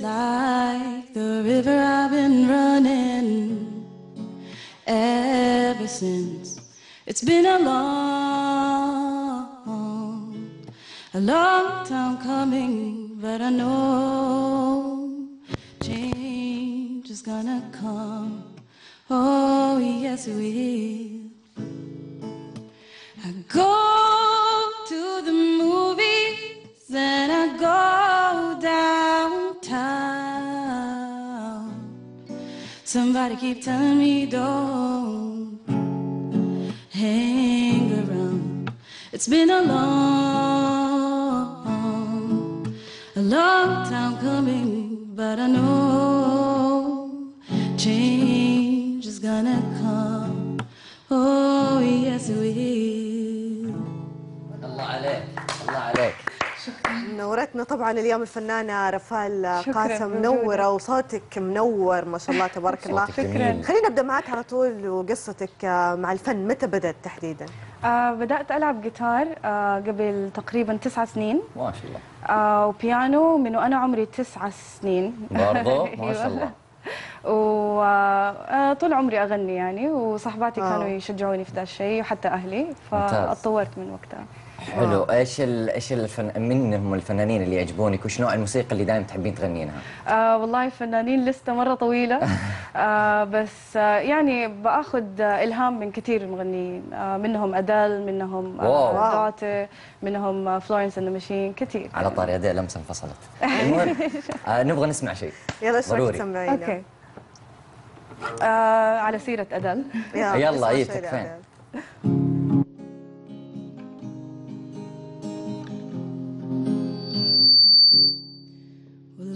like the river I've been running ever since. It's been a long, a long time coming, but I know change is gonna come. Oh, yes, it will. I go Somebody keep telling me don't hang around. It's been a long, a long time coming, but I know change is gonna come. Oh, yes, it will. نورتنا طبعا اليوم الفنانة رفال شكراً، قاسم. منوره وصوتك منور ما شاء الله تبارك الله جميل. خلينا نبدأ معك على طول وقصتك آه، مع الفن متى بدأت تحديدا؟ آه بدأت ألعب جيتار آه قبل تقريبا تسعة سنين ما شاء الله آه وبيانو من وأنا عمري تسعة سنين برضو ما شاء الله وطول عمري أغني يعني وصحباتي آه. كانوا يشجعوني في ذا الشيء وحتى أهلي ممتاز. فاتطورت من وقتها حلو. إيش ال... إيش الفن... منهم الفنانين اللي يعجبونك؟ وش نوع الموسيقى اللي دائما تحبين تغنينها؟ آه والله فنانين لسه مرة طويلة. آه بس آه يعني بآخذ آه إلهام من كثير مغنيين آه منهم أدال منهم واو. آه دوتر منهم آه فلورنس اند ماشين كثير. على طاري اداء لمسة انفصلت. المهم آه نبغى نسمع شيء. يلا إيش رايك ضروري. تسمعينا؟ أوكي. آه على سيرة أدل يلا، اسمع إيه، تكفين.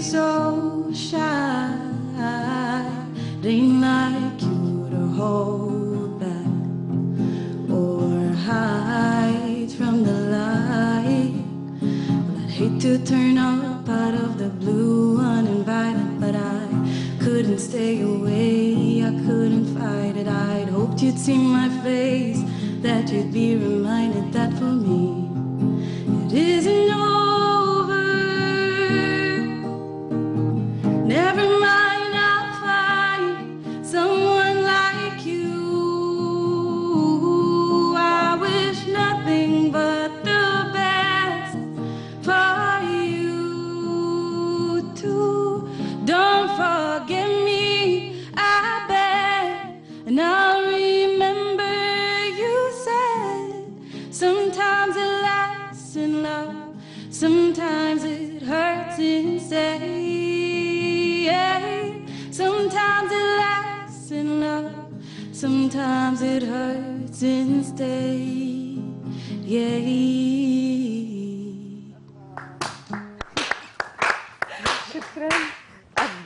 so shy? Ain't like you to hold back or hide from the light. Well, I'd hate to turn up out of the blue uninvited, but I couldn't stay away. I couldn't fight it. I'd hoped you'd see my face, that you'd be reminded that for me it isn't sometimes it hurts instead. Yeah.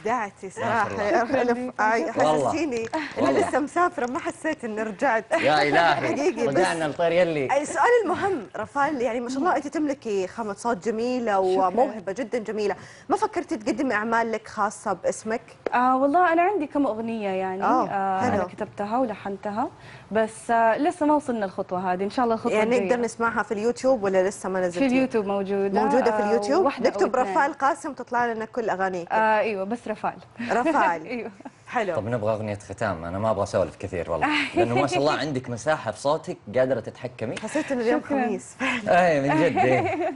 ابدعتي صراحة. أنا- والله. حسستيني. اني لسه مسافرة ما حسيت إني رجعت. يا إلهي. حقيقي بس- رجعنا لطير يلي. السؤال المهم رفال يعني ما شاء الله أنت تملكي خامة صوت جميلة وموهبة جدا جميلة. ما فكرتي تقدمي أعمال لك خاصة باسمك؟ آه والله أنا عندي كم أغنية يعني آه،. أنا كتبتها ولحنتها. بس آه لسه ما وصلنا الخطوة هذه. إن شاء الله الخطوة يعني الجاية. نقدر نسمعها في اليوتيوب ولا لسه ما نزلتي في اليوتيوب موجودة. موجودة في آه، اليوتيوب؟ نكتب. رفال قاسم تطلع لنا كل أغانيك. آه أيوة بس رفال. رفال. أيوة. حلو. طب نبغى أغنية ختام أنا ما أبغى أسولف كثير والله. لأنه ما شاء الله عندك مساحة في صوتك قادرة تتحكمي. حسيت إنه اليوم شكراً. خميس. أي من جد إيه.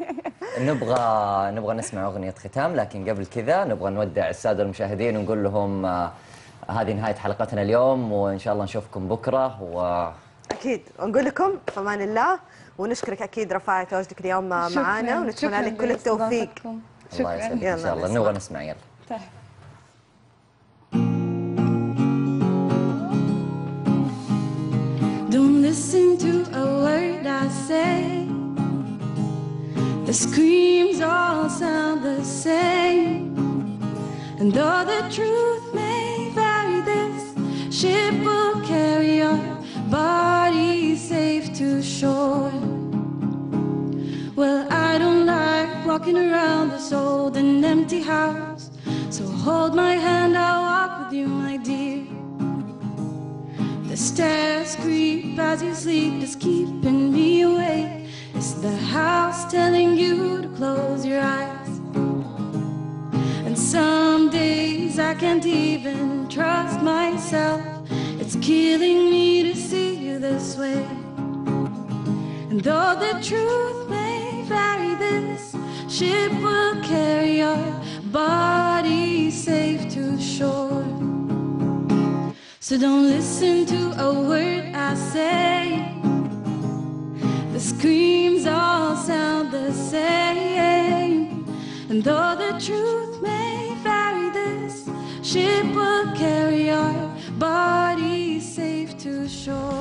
نبغى نبغى نسمع أغنية ختام لكن قبل كذا نبغى نودع السادة المشاهدين ونقول لهم آه، هذه نهاية حلقتنا اليوم وإن شاء الله نشوفكم بكرة و أكيد. ونقول لكم في أمان الله ونشكرك أكيد رفاعة تواجدك اليوم معنا شكراً. ونتمنى شكراً لك كل التوفيق. لاستضافتكم. الله شكرا. يسعدك إن شاء الله. نبغى نسمع يلا. طيب. listen to a word I say. The screams all sound the same. And though the truth may vary, this ship will carry our bodies safe to shore. Well, I don't like walking around this old and empty house. So hold my hand, I'll walk with you. The stairs creep as you sleep, it's keeping me awake. It's the house telling you to close your eyes. And some days I can't even trust myself. It's killing me to see you this way. And though the truth may vary, this ship will carry our So don't listen to a word I say. The screams all sound the same. And though the truth may vary, this ship will carry our bodies safe to shore.